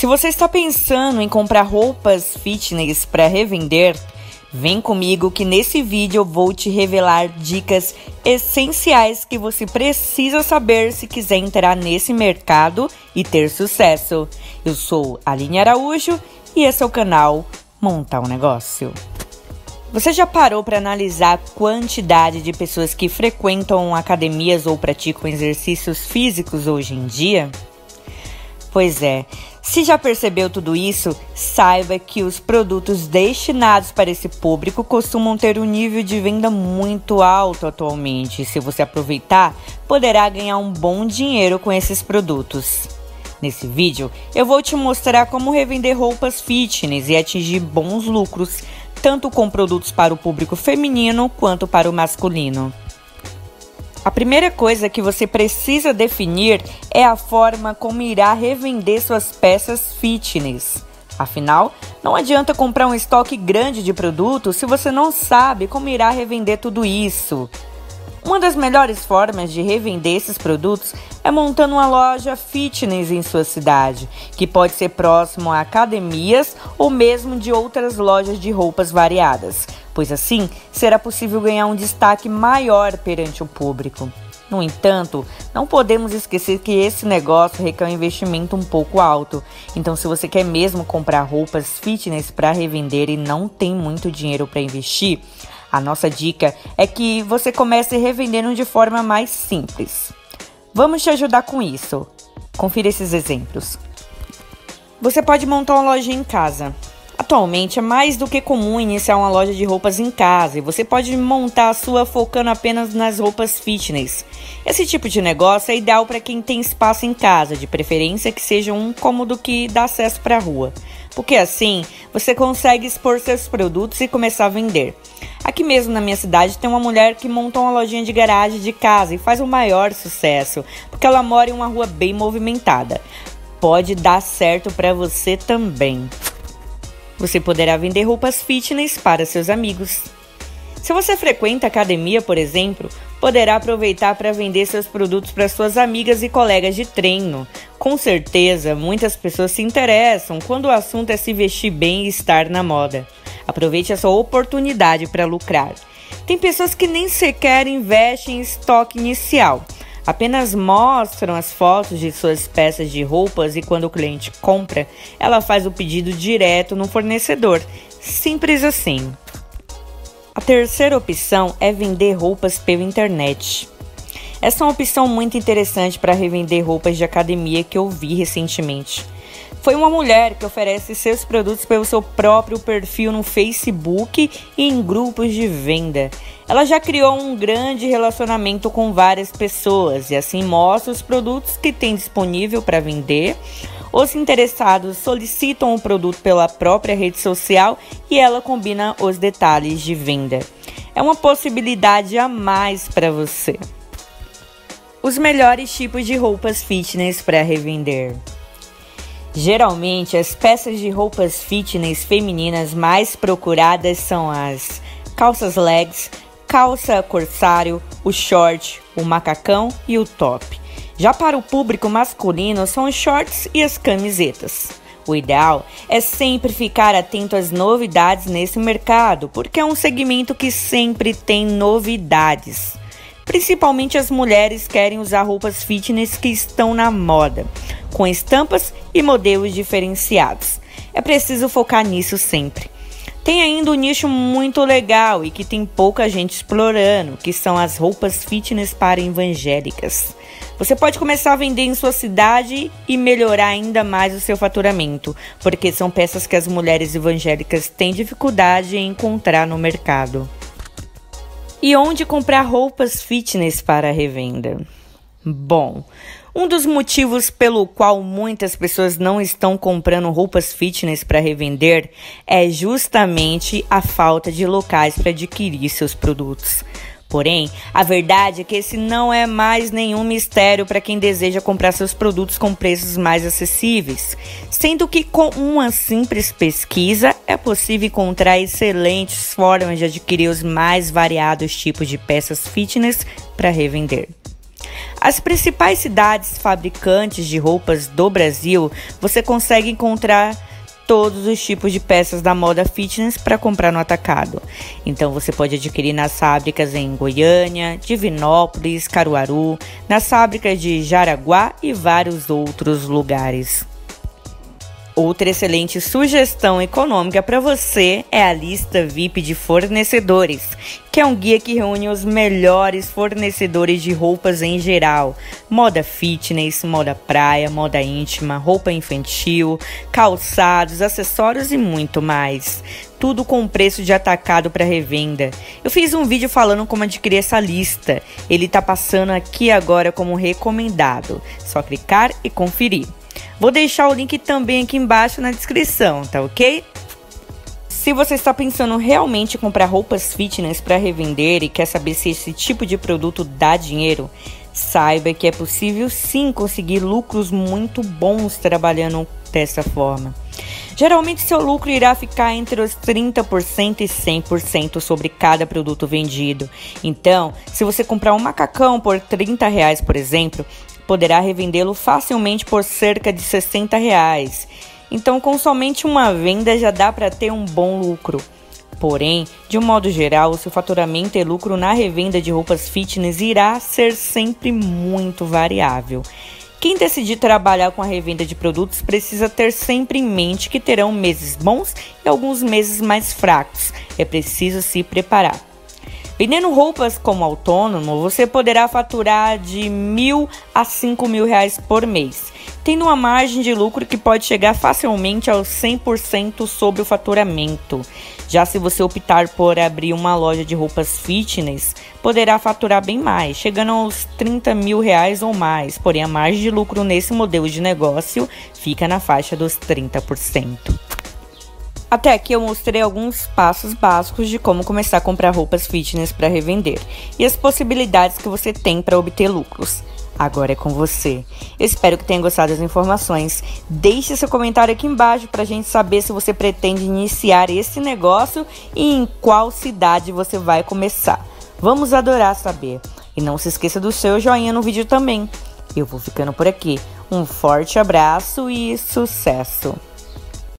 Se você está pensando em comprar roupas fitness para revender, vem comigo que nesse vídeo eu vou te revelar dicas essenciais que você precisa saber se quiser entrar nesse mercado e ter sucesso. Eu sou Aline Araújo e esse é o canal Montar um Negócio. Você já parou para analisar a quantidade de pessoas que frequentam academias ou praticam exercícios físicos hoje em dia? Pois é, se já percebeu tudo isso, saiba que os produtos destinados para esse público costumam ter um nível de venda muito alto atualmente. Se você aproveitar, poderá ganhar um bom dinheiro com esses produtos. Nesse vídeo, eu vou te mostrar como revender roupas fitness e atingir bons lucros, tanto com produtos para o público feminino quanto para o masculino. A primeira coisa que você precisa definir é a forma como irá revender suas peças fitness. Afinal, não adianta comprar um estoque grande de produtos se você não sabe como irá revender tudo isso. Uma das melhores formas de revender esses produtos é montando uma loja fitness em sua cidade, que pode ser próximo a academias ou mesmo de outras lojas de roupas variadas, pois assim será possível ganhar um destaque maior perante o público. No entanto, não podemos esquecer que esse negócio requer um investimento um pouco alto. Então, se você quer mesmo comprar roupas fitness para revender e não tem muito dinheiro para investir, a nossa dica é que você comece revendendo de forma mais simples. Vamos te ajudar com isso. Confira esses exemplos. Você pode montar uma loja em casa. Atualmente é mais do que comum iniciar uma loja de roupas em casa e você pode montar a sua focando apenas nas roupas fitness. Esse tipo de negócio é ideal para quem tem espaço em casa, de preferência que seja um cômodo que dá acesso para a rua, porque assim você consegue expor seus produtos e começar a vender. Aqui mesmo na minha cidade tem uma mulher que montou uma lojinha de garagem de casa e faz o maior sucesso, porque ela mora em uma rua bem movimentada. Pode dar certo para você também. Você poderá vender roupas fitness para seus amigos. Se você frequenta academia, por exemplo, poderá aproveitar para vender seus produtos para suas amigas e colegas de treino. Com certeza, muitas pessoas se interessam quando o assunto é se vestir bem e estar na moda. Aproveite essa oportunidade para lucrar. Tem pessoas que nem sequer investem em estoque inicial apenas mostram as fotos de suas peças de roupas e quando o cliente compra, ela faz o pedido direto no fornecedor. Simples assim. A terceira opção é vender roupas pela internet. Essa é uma opção muito interessante para revender roupas de academia que eu vi recentemente. Foi uma mulher que oferece seus produtos pelo seu próprio perfil no Facebook e em grupos de venda. Ela já criou um grande relacionamento com várias pessoas e assim mostra os produtos que tem disponível para vender. Os interessados solicitam o produto pela própria rede social e ela combina os detalhes de venda. É uma possibilidade a mais para você. Os melhores tipos de roupas fitness para revender. Geralmente, as peças de roupas fitness femininas mais procuradas são as calças legs, calça corsário, o short, o macacão e o top. Já para o público masculino são os shorts e as camisetas. O ideal é sempre ficar atento às novidades nesse mercado, porque é um segmento que sempre tem novidades. Principalmente as mulheres querem usar roupas fitness que estão na moda, com estampas e modelos diferenciados. É preciso focar nisso sempre. Tem ainda um nicho muito legal e que tem pouca gente explorando, que são as roupas fitness para evangélicas. Você pode começar a vender em sua cidade e melhorar ainda mais o seu faturamento, porque são peças que as mulheres evangélicas têm dificuldade em encontrar no mercado. E onde comprar roupas fitness para revenda? Bom, um dos motivos pelo qual muitas pessoas não estão comprando roupas fitness para revender é justamente a falta de locais para adquirir seus produtos. Porém, a verdade é que esse não é mais nenhum mistério para quem deseja comprar seus produtos com preços mais acessíveis, sendo que com uma simples pesquisa é possível encontrar excelentes formas de adquirir os mais variados tipos de peças fitness para revender. As principais cidades fabricantes de roupas do Brasil, você consegue encontrar todos os tipos de peças da moda fitness para comprar no atacado. Então você pode adquirir nas fábricas em Goiânia, Divinópolis, Caruaru, nas fábricas de Jaraguá e vários outros lugares. Outra excelente sugestão econômica para você é a lista VIP de fornecedores, que é um guia que reúne os melhores fornecedores de roupas em geral: moda fitness, moda praia, moda íntima, roupa infantil, calçados, acessórios e muito mais. Tudo com preço de atacado para revenda. Eu fiz um vídeo falando como adquirir essa lista. Ele está passando aqui agora como recomendado. Só clicar e conferir. Vou deixar o link também aqui embaixo na descrição, tá ok? Se você está pensando realmente em comprar roupas fitness para revender e quer saber se esse tipo de produto dá dinheiro, saiba que é possível sim conseguir lucros muito bons trabalhando dessa forma. Geralmente seu lucro irá ficar entre os 30% e 100% sobre cada produto vendido. Então, se você comprar um macacão por 30 reais, por exemplo, poderá revendê-lo facilmente por cerca de 60 reais. Então, com somente uma venda já dá para ter um bom lucro. Porém, de um modo geral, o seu faturamento e lucro na revenda de roupas fitness irá ser sempre muito variável. Quem decidir trabalhar com a revenda de produtos precisa ter sempre em mente que terão meses bons e alguns meses mais fracos. É preciso se preparar. Vendendo roupas como autônomo, você poderá faturar de mil a cinco mil reais por mês, tendo uma margem de lucro que pode chegar facilmente aos 100% sobre o faturamento. Já se você optar por abrir uma loja de roupas fitness, poderá faturar bem mais, chegando aos 30 mil reais ou mais, porém a margem de lucro nesse modelo de negócio fica na faixa dos 30%. Até aqui eu mostrei alguns passos básicos de como começar a comprar roupas fitness para revender e as possibilidades que você tem para obter lucros. Agora é com você. Eu espero que tenha gostado das informações. Deixe seu comentário aqui embaixo para a gente saber se você pretende iniciar esse negócio e em qual cidade você vai começar. Vamos adorar saber. E não se esqueça do seu joinha no vídeo também. Eu vou ficando por aqui. Um forte abraço e sucesso!